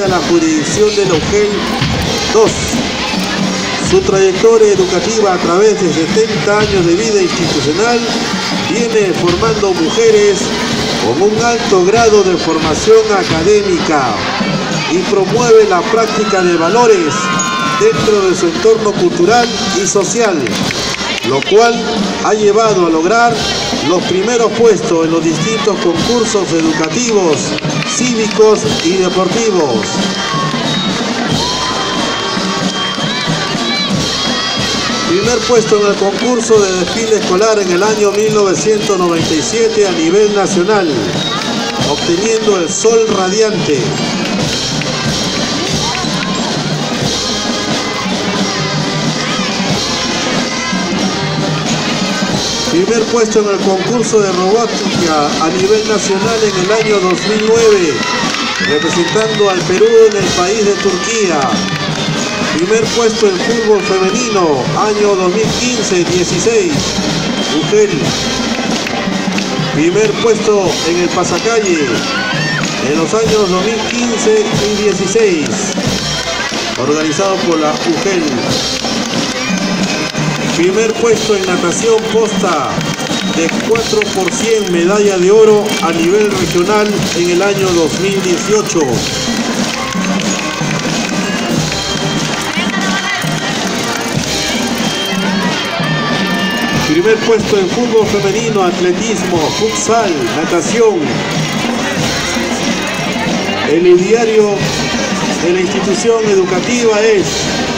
a la jurisdicción de Logel 2. Su trayectoria educativa a través de 70 años de vida institucional viene formando mujeres con un alto grado de formación académica y promueve la práctica de valores dentro de su entorno cultural y social, lo cual ha llevado a lograr los primeros puestos en los distintos concursos educativos, cívicos y deportivos. Primer puesto en el concurso de desfile escolar en el año 1997 a nivel nacional, obteniendo el Sol Radiante. Primer puesto en el concurso de robótica a nivel nacional en el año 2009, representando al Perú en el país de Turquía. Primer puesto en fútbol femenino, año 2015-16, mujer. Primer puesto en el pasacalle, en los años 2015 y 16, organizado por la UGEL. Primer puesto en natación posta de 4 por 100 medalla de oro a nivel regional en el año 2018. Primer puesto en fútbol femenino, atletismo, futsal, natación. El diario de la institución educativa es